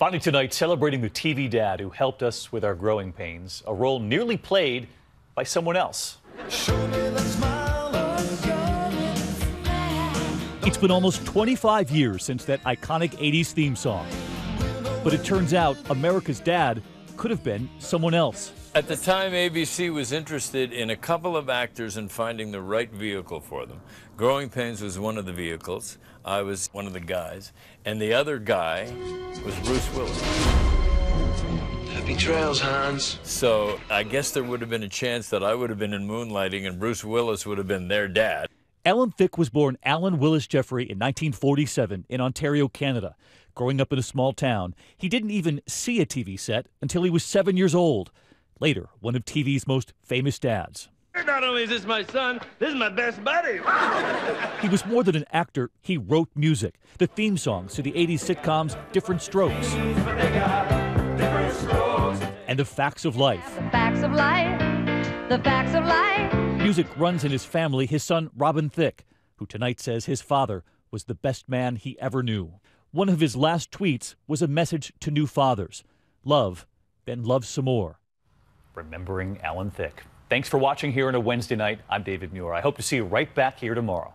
Finally tonight, celebrating the TV dad who helped us with our growing pains, a role nearly played by someone else. It's been almost 25 years since that iconic 80s theme song. But it turns out America's dad could have been someone else. At the time, ABC was interested in a couple of actors and finding the right vehicle for them. Growing Pains was one of the vehicles. I was one of the guys. And the other guy was Bruce Willis. Happy trails, Hans. So I guess there would have been a chance that I would have been in Moonlighting and Bruce Willis would have been their dad. Alan Thicke was born Alan Willis Jeffrey in 1947 in Ontario, Canada. Growing up in a small town, he didn't even see a TV set until he was seven years old. Later, one of TV's most famous dads. Not only is this my son, this is my best buddy. He was more than an actor, he wrote music, the theme songs to the 80s sitcoms Diff'rent Strokes. And the facts of life. The facts of life. The facts of life. Music runs in his family, his son Robin Thicke, who tonight says his father was the best man he ever knew. One of his last tweets was a message to new fathers love, then love some more. Remembering Alan Thicke. Thanks for watching here on a Wednesday night. I'm David Muir. I hope to see you right back here tomorrow.